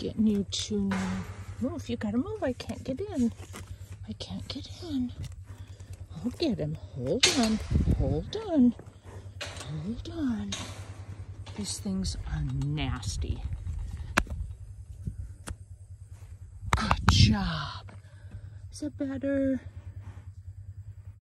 getting you to. Move, you gotta move. I can't get in. I can't get in. I'll get him. Hold on. Hold on. Hold on. These things are nasty. Good job. Is it better?